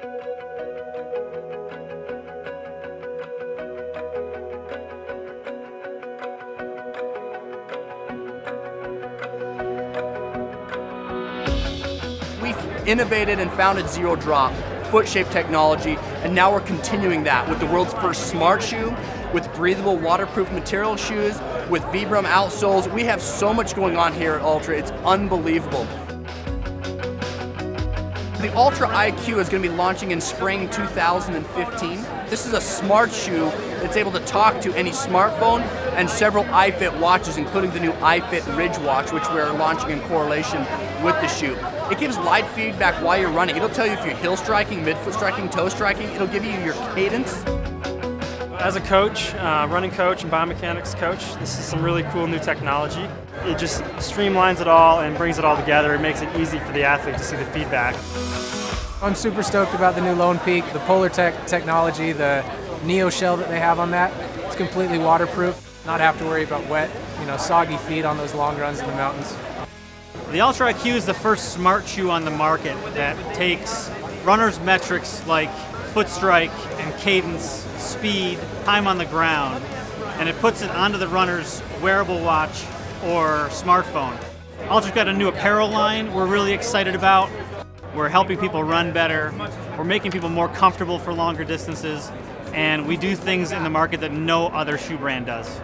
We've innovated and founded Zero Drop, foot shape technology, and now we're continuing that with the world's first smart shoe, with breathable waterproof material shoes, with Vibram outsoles. We have so much going on here at Altra, it's unbelievable. The Altra IQ is going to be launching in spring 2015. This is a smart shoe that's able to talk to any smartphone and several iFit watches, including the new iFit Ridge watch, which we're launching in correlation with the shoe. It gives live feedback while you're running. It'll tell you if you're heel striking, midfoot striking, toe striking. It'll give you your cadence. As a coach, uh, running coach and biomechanics coach, this is some really cool new technology. It just streamlines it all and brings it all together. It makes it easy for the athlete to see the feedback. I'm super stoked about the new Lone Peak, the Polartec technology, the NeoShell that they have on that. It's completely waterproof. Not have to worry about wet, you know, soggy feet on those long runs in the mountains. The Altra IQ is the first smart shoe on the market that takes runners' metrics like foot strike and cadence, speed, time on the ground, and it puts it onto the runner's wearable watch or smartphone. Altra's got a new apparel line we're really excited about. We're helping people run better. We're making people more comfortable for longer distances. And we do things in the market that no other shoe brand does.